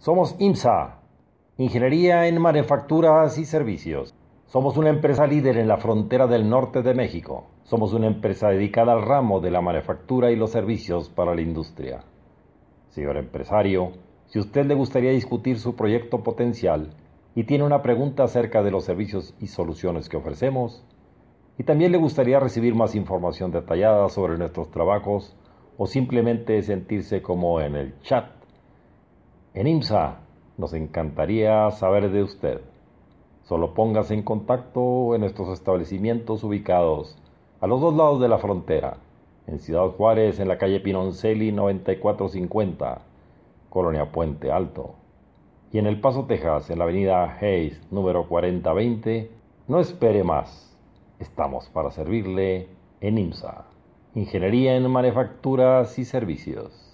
Somos IMSA, Ingeniería en Manufacturas y Servicios. Somos una empresa líder en la frontera del norte de México. Somos una empresa dedicada al ramo de la manufactura y los servicios para la industria. Señor empresario, si usted le gustaría discutir su proyecto potencial y tiene una pregunta acerca de los servicios y soluciones que ofrecemos, y también le gustaría recibir más información detallada sobre nuestros trabajos o simplemente sentirse como en el chat, en IMSA nos encantaría saber de usted. Solo póngase en contacto en nuestros establecimientos ubicados a los dos lados de la frontera, en Ciudad Juárez, en la calle Pinoncelli 9450, Colonia Puente Alto, y en El Paso, Texas, en la avenida Hayes número 4020. No espere más. Estamos para servirle en IMSA, Ingeniería en Manufacturas y Servicios.